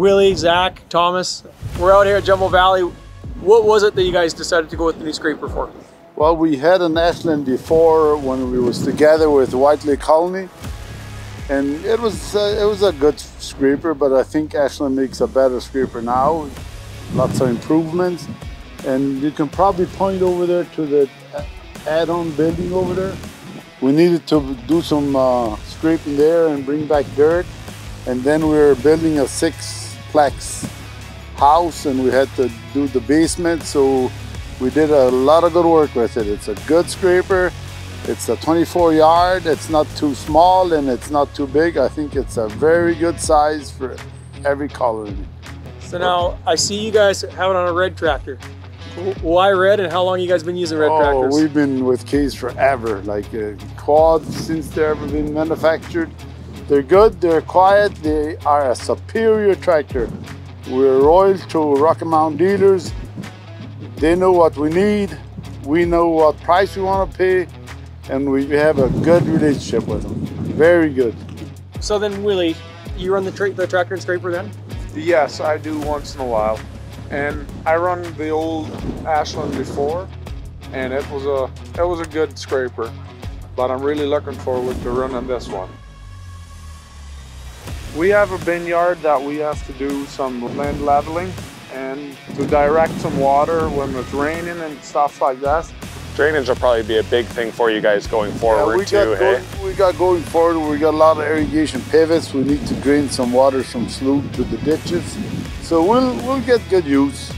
Willie, Zach, Thomas, we're out here at Jumbo Valley. What was it that you guys decided to go with the new scraper for? Well, we had an Ashland before when we was together with White Lake Colony, and it was uh, it was a good scraper. But I think Ashland makes a better scraper now. Lots of improvements, and you can probably point over there to the add-on building over there. We needed to do some uh, scraping there and bring back dirt, and then we we're building a six-plex house, and we had to do the basement. So we did a lot of good work with it. It's a good scraper. It's a 24 yard. It's not too small and it's not too big. I think it's a very good size for every colony. So now I see you guys have it on a red tractor. Why red and how long you guys been using red oh, tractors? We've been with Case forever, like uh, quads since they've ever been manufactured. They're good, they're quiet, they are a superior tractor. We're loyal to Rocky Mountain dealers they know what we need. We know what price we want to pay, and we have a good relationship with them. Very good. So then, Willie, you run the, tra the tractor and scraper then? Yes, I do once in a while. And I run the old Ashland before, and it was a it was a good scraper. But I'm really looking forward to running this one. We have a vineyard that we have to do some land leveling and to direct some water when it's raining and stuff like that. Drainage will probably be a big thing for you guys going forward yeah, too, hey? we got going forward, we got a lot of irrigation pivots. We need to drain some water from slough to the ditches. So we'll, we'll get good use.